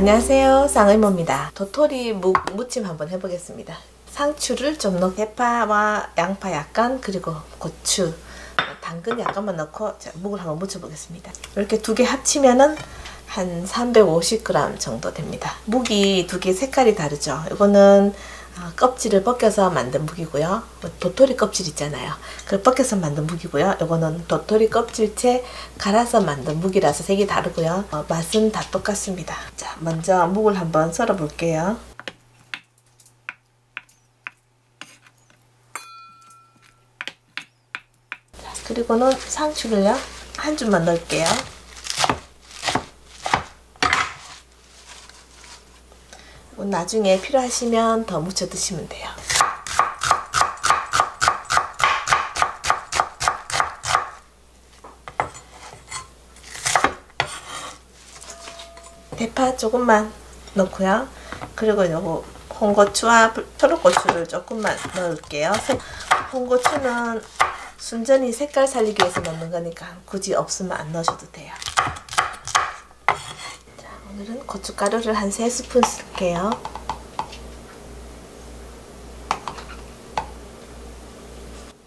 안녕하세요. 쌍의모입니다. 도토리 묵 무침 한번 해보겠습니다. 상추를 좀 넣고 대파와 양파 약간 그리고 고추 당근 약간만 넣고 묵을 한번 무쳐보겠습니다. 이렇게 두 개 합치면은 한 350g 정도 됩니다. 묵이 두 개 색깔이 다르죠? 이거는 아, 껍질을 벗겨서 만든 무기고요. 뭐 도토리 껍질 있잖아요. 그걸 벗겨서 만든 무기고요. 이거는 도토리 껍질채 갈아서 만든 무기라서 색이 다르고요. 어, 맛은 다 똑같습니다. 자, 먼저 묵을 한번 썰어 볼게요. 자, 그리고는 상추를요. 한 줌만 넣을게요. 나중에 필요하시면 더 무쳐 드시면 돼요. 대파 조금만 넣고요. 그리고 요거 홍고추와 초록고추를 조금만 넣을게요. 홍고추는 순전히 색깔 살리기 위해서 넣는 거니까 굳이 없으면 안 넣으셔도 돼요. 고춧가루를 한 3스푼 쓸게요.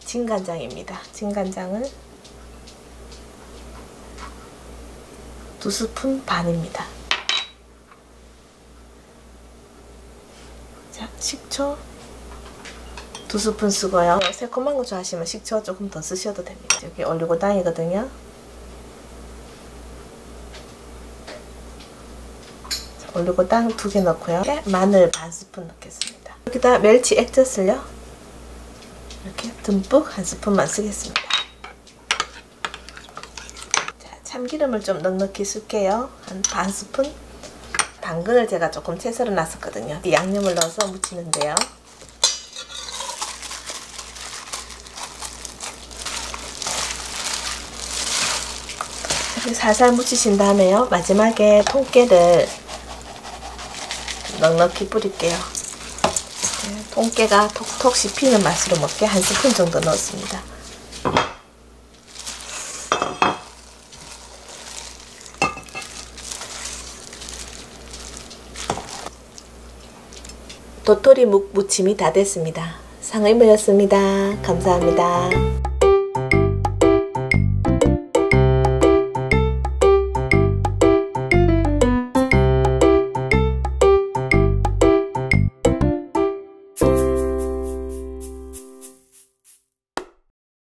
진간장입니다. 진간장을 2스푼 반입니다. 자, 식초 2스푼 쓰고요. 새콤한 거 좋아하시면 식초 조금 더 쓰셔도 됩니다. 여기 올리고당이거든요. 올리고당 두개 넣고요. 마늘 반 스푼 넣겠습니다. 여기다 멸치 액젓을요. 이렇게 듬뿍 한 스푼만 쓰겠습니다. 자, 참기름을 좀 넉넉히 쓸게요. 한 반 스푼. 당근을 제가 조금 채 썰어 놨었거든요. 이 양념을 넣어서 무치는데요. 살살 무치신 다음에요. 마지막에 통깨를 넉넉히 뿌릴게요. 네, 통깨가 톡톡 씹히는 맛으로 먹게 한 스푼 정도 넣었습니다. 도토리 묵 무침이 다 됐습니다. 상의모였습니다. 감사합니다.